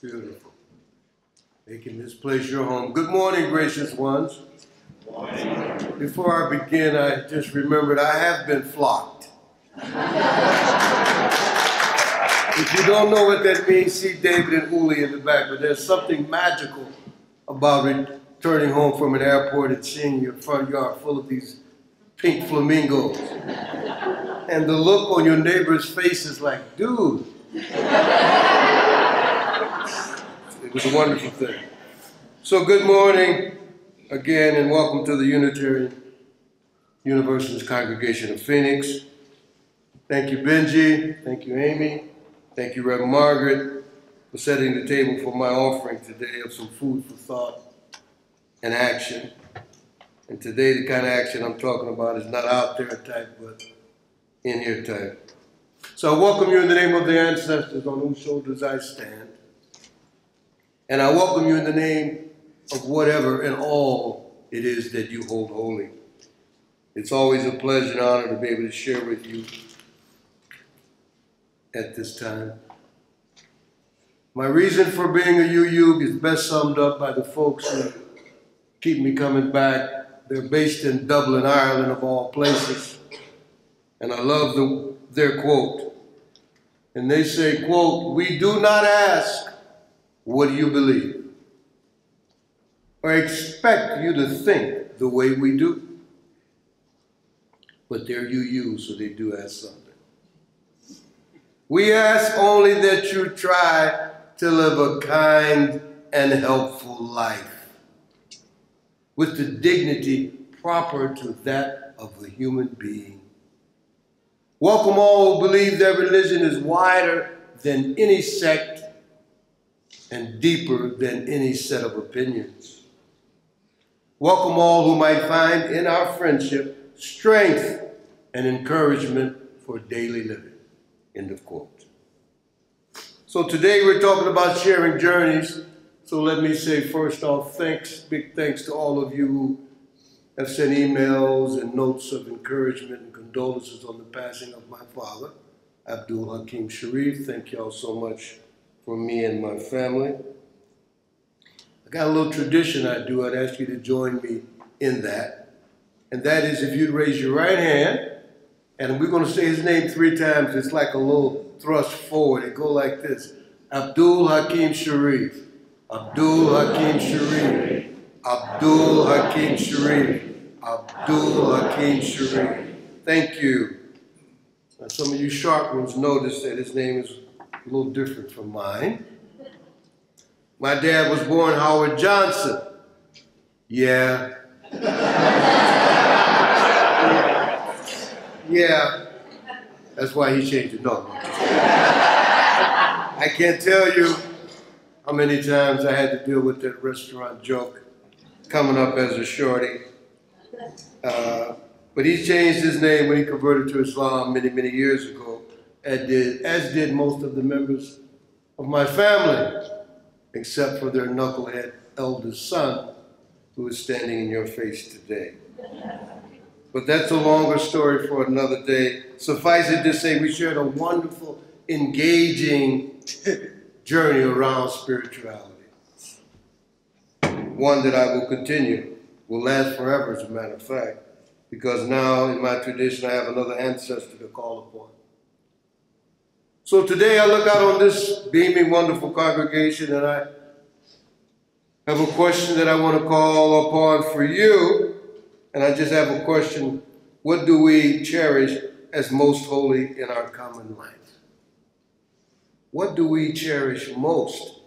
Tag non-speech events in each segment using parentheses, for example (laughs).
Beautiful. Making this place your home. Good morning, gracious ones. Before I begin, I just remembered I have been flocked. if you don't know what that means, see David and Uli in the back, but there's something magical about returning home from an airport and seeing your front yard full of these pink flamingos. and the look on your neighbor's face is like, dude. It was a wonderful thing. So, good morning again, and welcome to the Unitarian Universalist Congregation of Phoenix. Thank you, Benji. Thank you, Amy. Thank you, Reverend Margaret, for setting the table for my offering today of some food for thought and action. And today, the kind of action I'm talking about is not out there type, but in here type. So I welcome you in the name of the ancestors on whose shoulders I stand. And I welcome you in the name of whatever and all it is that you hold holy. It's always a pleasure and honor to be able to share with you at this time. My reason for being a UU is best summed up by the folks who keep me coming back. They're based in Dublin, Ireland, of all places. And I love the, their quote. And they say, quote, we do not ask, what do you believe? Or expect you to think the way we do. But they're UU, so they do ask something. We ask only that you try to live a kind and helpful life with the dignity proper to that of a human being. Welcome all who believe their religion is wider than any sect and deeper than any set of opinions. Welcome all who might find in our friendship strength and encouragement for daily living. End of quote. So today we're talking about sharing journeys. So let me say first off, thanks, big thanks to all of you who have sent emails and notes of encouragement and condolences on the passing of my father, Abdul Hakim Sharif. Thank y'all so much for me and my family. I got a little tradition I do. I'd ask you to join me in that. And that is if you'd raise your right hand, and we're going to say his name three times. It's like a little thrust forward. It go like this. Abdul Hakim Sharif. Abdul Hakim Sharif. Abdul Hakim Sharif. Abdul Hakim Sharif. Thank you. Now, some of you sharp ones noticed that his name is a little different from mine. My dad was born Howard Johnson. Yeah. Yeah, that's why he changed it. No, I can't tell you how many times I had to deal with that restaurant joke coming up as a shorty. Uh, but he changed his name when he converted to Islam many, many years ago, as did, as did most of the members of my family, except for their knucklehead eldest son, who is standing in your face today. But that's a longer story for another day. Suffice it to say, we shared a wonderful, engaging (laughs) journey around spirituality. One that I will continue, will last forever, as a matter of fact, because now in my tradition I have another ancestor to call upon. So today I look out on this beaming, wonderful congregation and I have a question that I want to call upon for you and I just have a question. What do we cherish as most holy in our common life? What do we cherish most,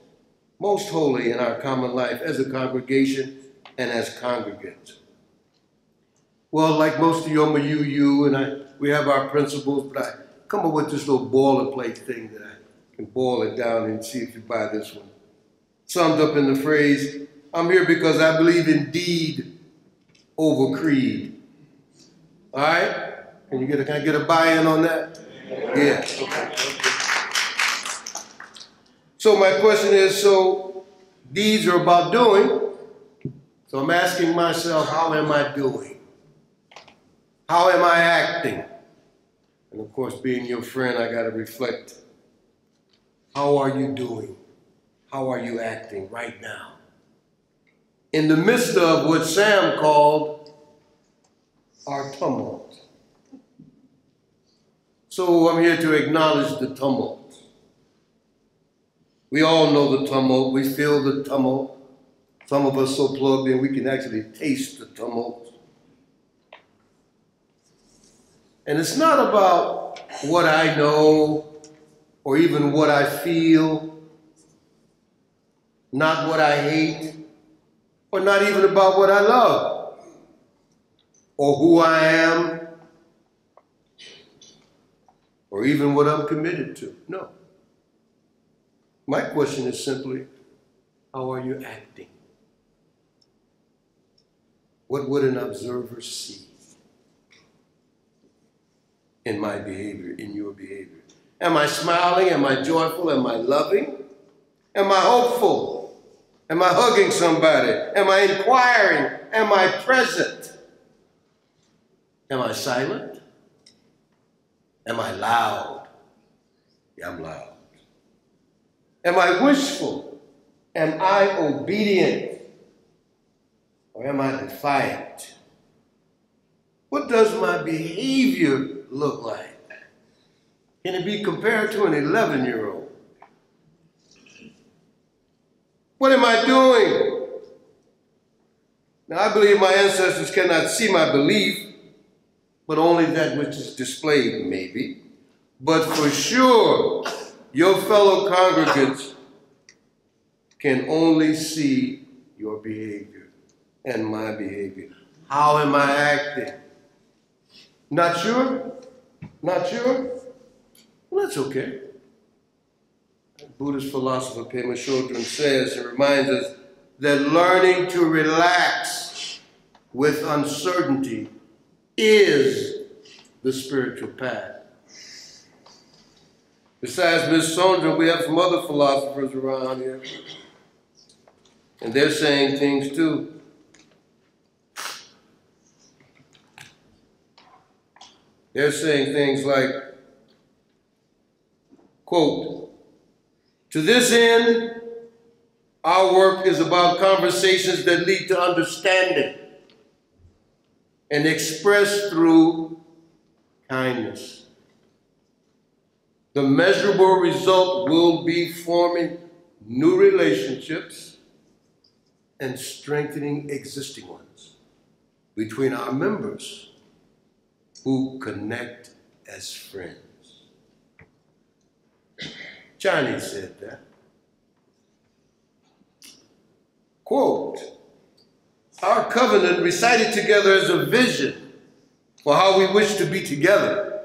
most holy in our common life as a congregation and as congregants? Well, like most of you, I'm a UU, and I, we have our principles, but I come up with this little boilerplate thing that I can boil it down and see if you buy this one. Summed up in the phrase, I'm here because I believe in deed over creed. All right? Can you get a, can I get a buy-in on that? Yeah. Okay. So my question is, so deeds are about doing. So I'm asking myself, how am I doing? How am I acting? And of course, being your friend, I got to reflect. How are you doing? how are you acting right now? In the midst of what Sam called our tumult. So I'm here to acknowledge the tumult. We all know the tumult. We feel the tumult. Some of us so plugged in we can actually taste the tumult. And it's not about what I know or even what I feel, not what I hate, or not even about what I love, or who I am, or even what I'm committed to. No. My question is simply, how are you acting? What would an observer see in my behavior, in your behavior? Am I smiling? Am I joyful? Am I loving? Am I hopeful? Am I hugging somebody? Am I inquiring? Am I present? Am I silent? Am I loud? Yeah, I'm loud. Am I wishful? Am I obedient? Or am I defiant? What does my behavior look like? Can it be compared to an 11 year old? What am I doing? Now, I believe my ancestors cannot see my belief, but only that which is displayed, maybe. But for sure, your fellow congregants can only see your behavior and my behavior. How am I acting? Not sure? Not sure? Well, that's okay. Buddhist philosopher Pema Chodron says and reminds us that learning to relax with uncertainty is the spiritual path. Besides Ms. Sondra, we have some other philosophers around here. And they're saying things too. They're saying things like, quote, to this end, our work is about conversations that lead to understanding and expressed through kindness. The measurable result will be forming new relationships and strengthening existing ones between our members who connect as friends. Johnny said that. Quote, our covenant recited together as a vision for how we wish to be together.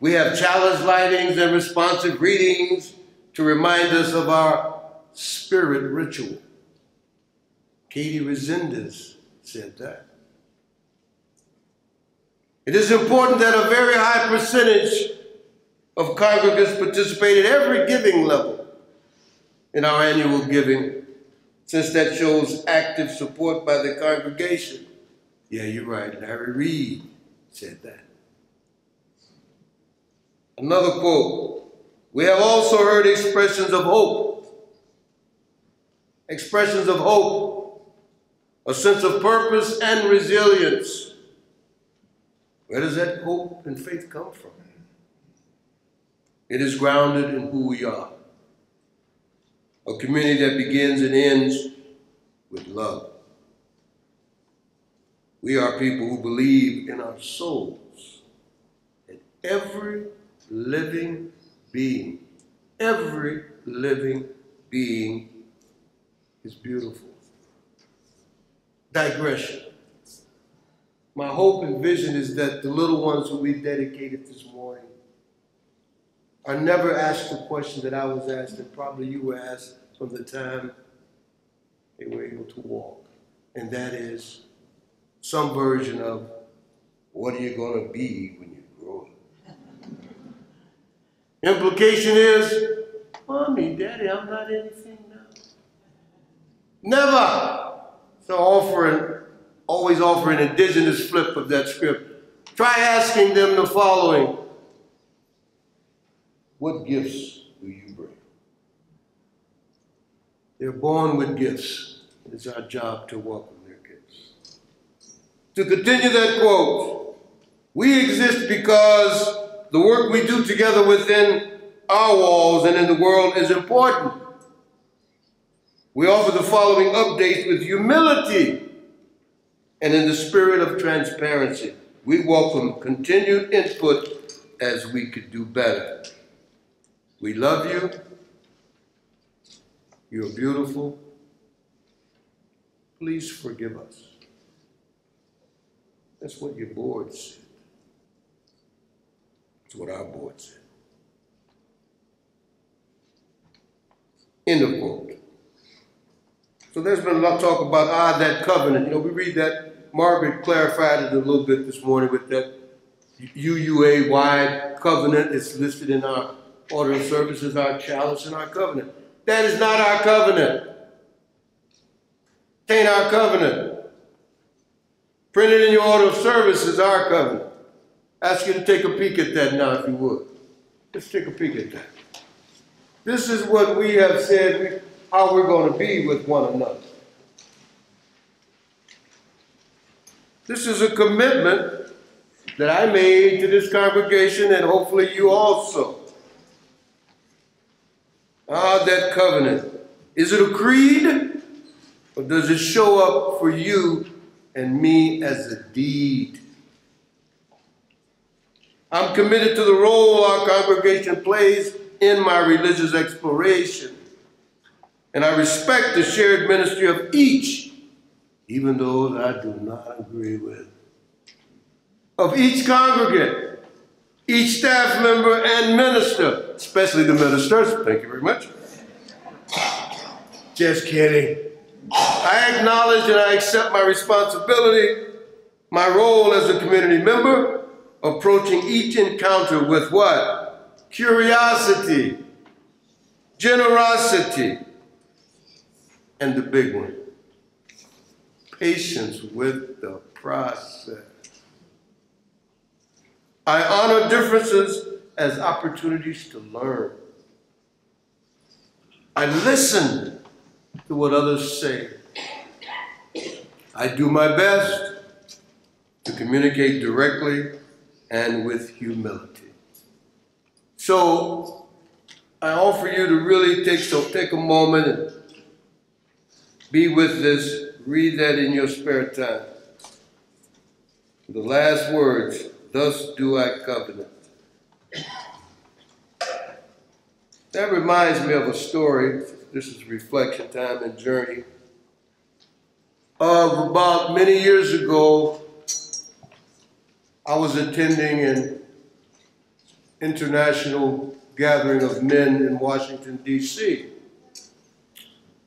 We have chalice lightings and responsive readings to remind us of our spirit ritual. Katie Resendez said that. It is important that a very high percentage of congregants participate at every giving level in our annual giving, since that shows active support by the congregation. Yeah, you're right. Larry Reed said that. Another quote We have also heard expressions of hope. Expressions of hope, a sense of purpose and resilience. Where does that hope and faith come from? It is grounded in who we are. A community that begins and ends with love. We are people who believe in our souls that every living being, every living being is beautiful. Digression. My hope and vision is that the little ones who we dedicated this morning are never asked the question that I was asked, and probably you were asked from the time they were able to walk. And that is some version of what are you going to be when you grow up? (laughs) Implication is, Mommy, Daddy, I'm not anything now. Never. So offering, always offer an indigenous flip of that script. Try asking them the following. What gifts do you bring? They're born with gifts. It's our job to welcome their gifts. To continue that quote, we exist because the work we do together within our walls and in the world is important. We offer the following updates with humility and in the spirit of transparency. We welcome continued input as we could do better. We love you. You're beautiful. Please forgive us. That's what your board said. That's what our board said. End of quote. So there's been a lot of talk about ah that covenant. You know, we read that Margaret clarified it a little bit this morning with that UUA wide covenant. It's listed in our order of services, our chalice, and our covenant. That is not our covenant. It ain't our covenant. Printed in your order of service is our covenant. Ask you to take a peek at that now, if you would. Let's take a peek at that. This is what we have said how we're going to be with one another. This is a commitment that I made to this congregation and hopefully you also. Ah, that covenant. Is it a creed or does it show up for you and me as a deed? I'm committed to the role our congregation plays in my religious exploration. And I respect the shared ministry of each, even those I do not agree with. Of each congregant, each staff member and minister, especially the ministers, thank you very much. Just kidding. I acknowledge and I accept my responsibility, my role as a community member, approaching each encounter with what? curiosity, generosity, and the big one, patience with the process. I honor differences as opportunities to learn. I listen to what others say. I do my best to communicate directly and with humility. So I offer you to really take so take a moment and be with this. Read that in your spare time. The last words, thus do I covenant. That reminds me of a story. This is reflection time and journey. Of about many years ago, I was attending an international gathering of men in Washington, D.C.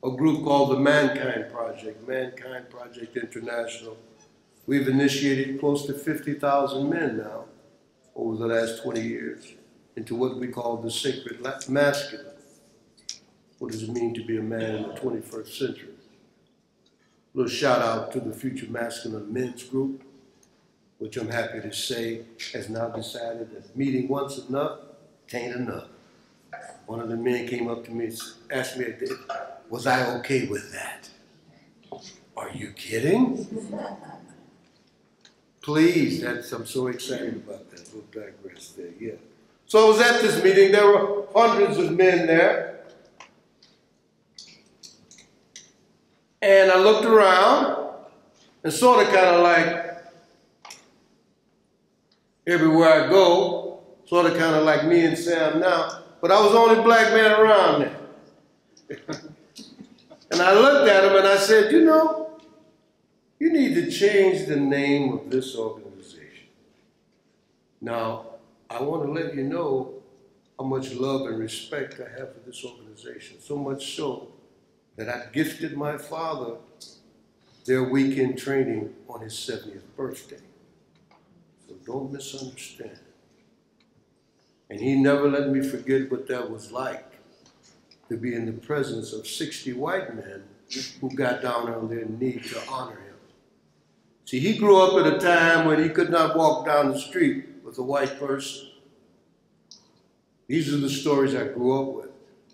A group called the Mankind Project, Mankind Project International. We've initiated close to 50,000 men now over the last 20 years into what we call the sacred masculine. What does it mean to be a man in the 21st century? A little shout out to the Future Masculine Men's Group which I'm happy to say has now decided that meeting once enough ain't enough. One of the men came up to me asked me, was I okay with that? Are you kidding? Please, that's, I'm so excited about that. We'll digress there, yeah. So I was at this meeting, there were hundreds of men there. And I looked around and sort of kind of like, everywhere I go, sort of kind of like me and Sam now, but I was the only black man around there. (laughs) and I looked at him and I said, you know, you need to change the name of this organization. Now, I want to let you know how much love and respect I have for this organization, so much so that I gifted my father their weekend training on his 70th birthday. So don't misunderstand. And he never let me forget what that was like to be in the presence of 60 white men who got down on their knees to honor him. See, he grew up at a time when he could not walk down the street with a white person. These are the stories I grew up with.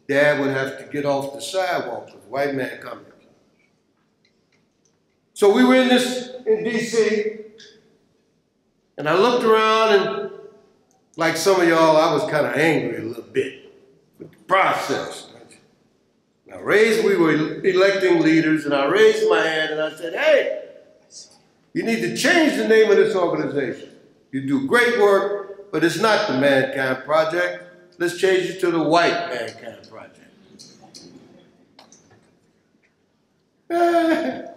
dad would have to get off the sidewalk because white man coming. So we were in this in DC, and I looked around and like some of y'all, I was kind of angry a little bit with the process. I raised, we were electing leaders, and I raised my hand and I said, hey, you need to change the name of this organization. You do great work, but it's not the Mankind Project. Let's change it to the White Mankind Project. (laughs)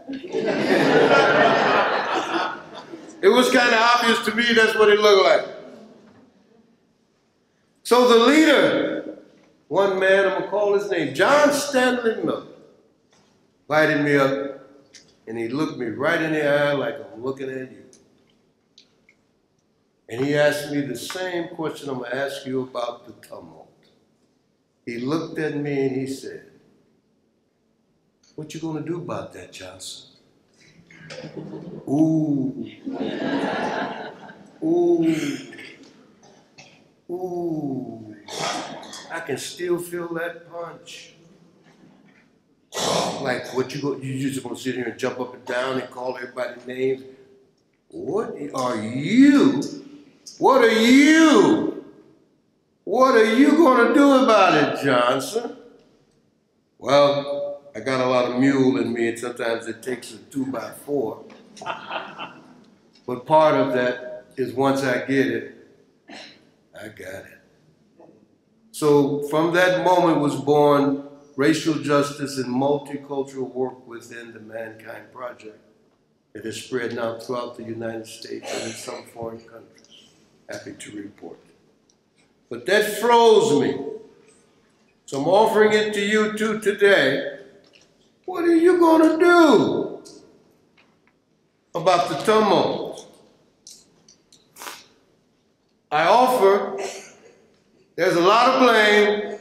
it was kind of obvious to me that's what it looked like. So the leader, one man, I'm gonna call his name, John Stanley Miller, invited me up and he looked me right in the eye like I'm looking at you. And he asked me the same question I'm gonna ask you about the tumult. He looked at me and he said, What you gonna do about that, Johnson? (laughs) Ooh. Ooh. Ooh, I can still feel that punch. (sighs) Like what you go, you just gonna sit here and jump up and down and call everybody names. What are you? What are you? What are you gonna do about it, Johnson? Well, I got a lot of mule in me, and sometimes it takes a two by four. (laughs) But part of that is once I get it, I got it. So from that moment was born racial justice and multicultural work within the Mankind Project. It has spread now throughout the United States and in some foreign countries. Happy to report. But that froze me. So I'm offering it to you too today. What are you going to do about the tumult? I offer, there's a lot of blame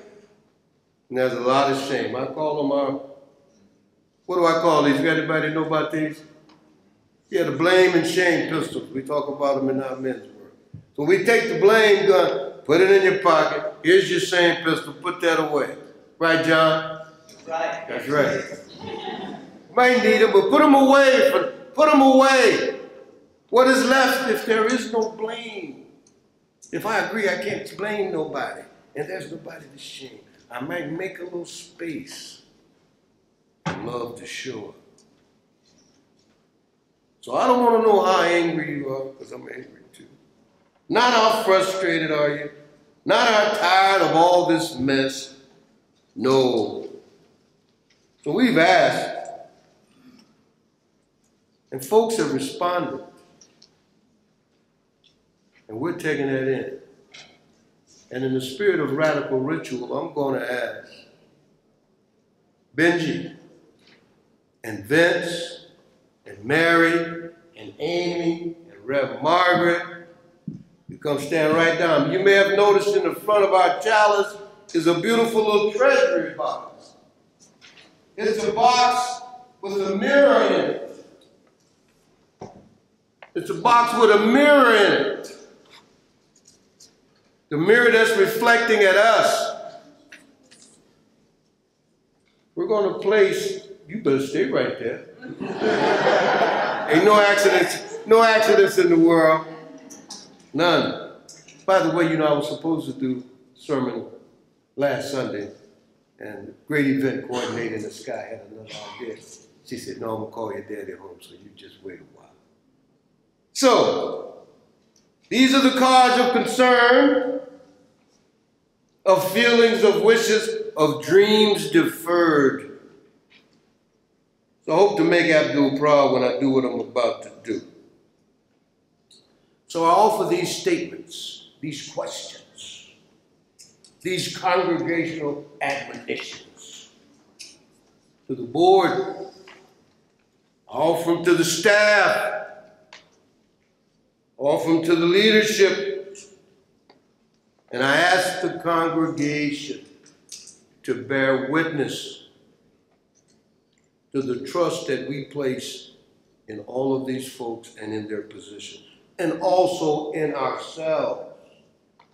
and there's a lot of shame. I call them our, what do I call these? You anybody know about these? Yeah, the blame and shame pistols. We talk about them in our men's work. So we take the blame gun, put it in your pocket. Here's your shame pistol. Put that away. Right, John? Right. That's right. Might need them, but put them away. Put them away. What is left if there is no blame? If I agree, I can't blame nobody, and there's nobody to shame. I might make a little space for love to show. So I don't want to know how angry you are, because I'm angry too. Not how frustrated are you. Not how tired of all this mess. No. So we've asked, and folks have responded. And we're taking that in. And in the spirit of radical ritual, I'm going to ask Benji and Vince and Mary and Amy and Rev Margaret, you come stand right down. You may have noticed in the front of our chalice is a beautiful little treasury box. It's a box with a mirror in it. It's a box with a mirror in it. The mirror that's reflecting at us. We're going to place, you better stay right there. (laughs) Ain't no accidents, no accidents in the world. None. By the way, you know, I was supposed to do sermon last Sunday, and great event coordinator in the sky had another idea. She said, no, I'm gonna call your daddy home, so you just wait a while. So, these are the cards of concern, of feelings, of wishes, of dreams deferred. So I hope to make Abdul proud when I do what I'm about to do. So I offer these statements, these questions, these congregational admonitions to the board. I offer them to the staff offer them to the leadership. And I ask the congregation to bear witness to the trust that we place in all of these folks and in their position, and also in ourselves,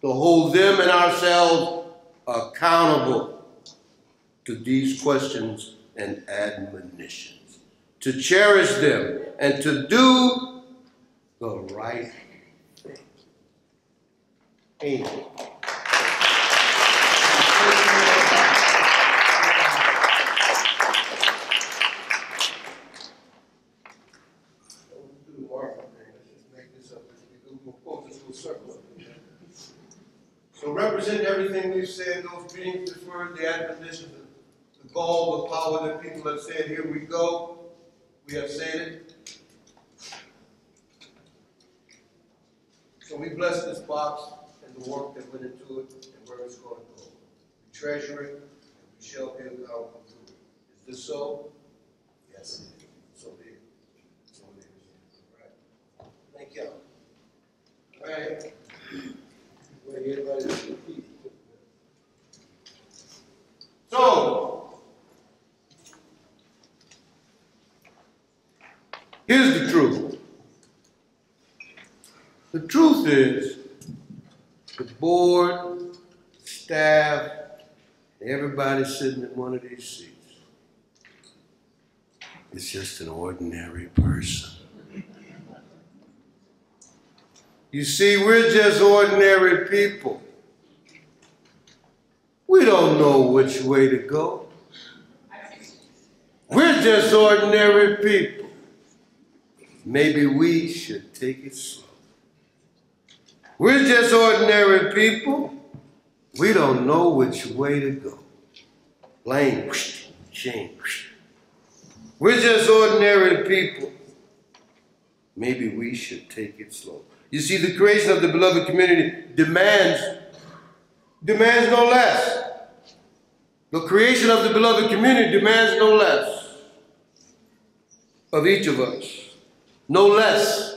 to hold them and ourselves accountable to these questions and admonitions, to cherish them, and to do the right thing. Amen. Don't do the marker thing. Let's just make this up. We'll quote this little circle up here. So represent everything we've said, those beings, the word, the admonition, the, the goal, the power that people have said, here we go. We have said it. So we bless this box and the work that went into it and where it's going to go. We treasure it and we shall be accountable to it. Is this so? Yes, it is. So be it. So it is. All right. Thank you. All right. Wait, everybody to. So, here's the truth. The truth is, the board, staff, everybody sitting in one of these seats is just an ordinary person. You see, we're just ordinary people. We don't know which way to go. We're just ordinary people. Maybe we should take it slow. We're just ordinary people. We don't know which way to go. Whoosh, shame. We're just ordinary people. Maybe we should take it slow. You see, the creation of the beloved community demands demands no less. The creation of the beloved community demands no less of each of us. No less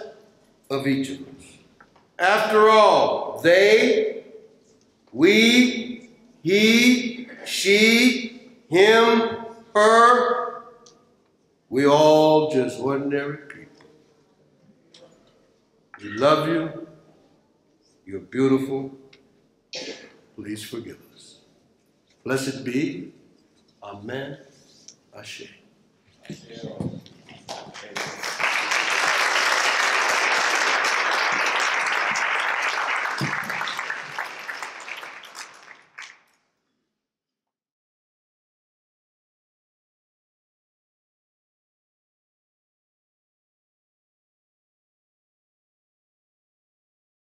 of each of us. After all, they, we, he, she, him, her, we all just ordinary people. We love you. You're beautiful. Please forgive us. Blessed be. Amen. Ashe.